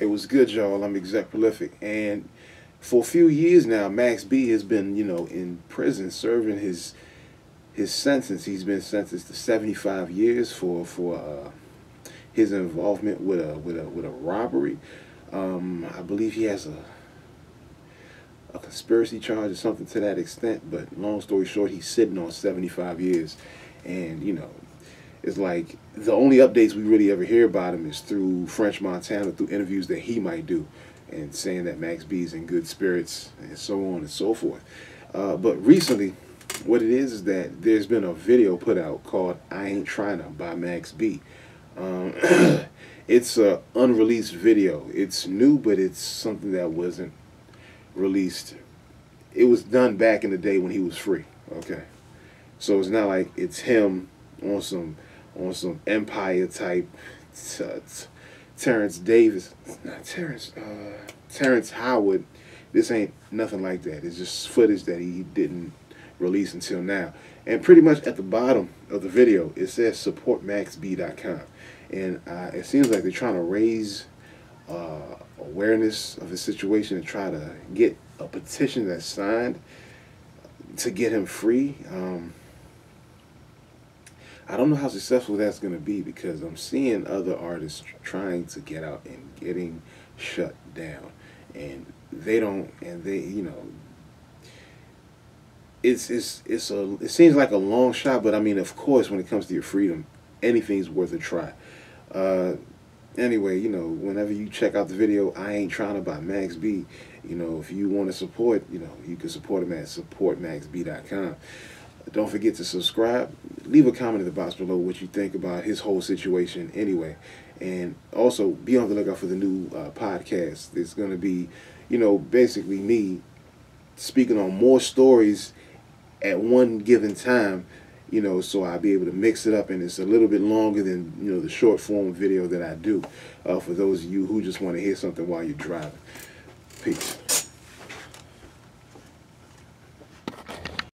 It was good, y'all. I'm Exec Prolific. And for a few years now, Max B has been, you know, in prison serving his his sentence. He's been sentenced to 75 years for for uh, his involvement with a with a with a robbery. Um, I believe he has a a conspiracy charge or something to that extent. But long story short, he's sitting on 75 years, and you know, it's like the only updates we really ever hear about him is through French Montana, through interviews that he might do, and saying that Max B is in good spirits and so on and so forth. Uh, but recently, what it is is that there's been a video put out called "I Ain't Tryna" by Max B. Um, it's a unreleased video. It's new, but it's something that wasn't released. It was done back in the day when he was free. Okay, so it's not like it's him on some on some Empire type t- t- Terrence Davis, not Terrence, uh, Terrence Howard. This ain't nothing like that. It's just footage that he didn't release until now. And pretty much at the bottom of the video, it says supportmaxb.com. And uh, it seems like they're trying to raise uh, awareness of the situation and try to get a petition that's signed to get him free. Um, I don't know how successful that's going to be because I'm seeing other artists trying to get out and getting shut down. And they don't, and they, you know, it's it's it's a it seems like a long shot, but I mean, of course, when it comes to your freedom, anything's worth a try. Uh, anyway, you know, whenever you check out the video, I ain't trying to by Max B. You know, if you want to support, you know, you can support him at supportmaxb.com. Don't forget to subscribe. Leave a comment in the box below what you think about his whole situation anyway. And also be on the lookout for the new uh, podcast. It's going to be, you know, basically me speaking on more stories at one given time, you know, so I'll be able to mix it up and it's a little bit longer than, you know, the short form video that I do uh, for those of you who just want to hear something while you're driving. Peace.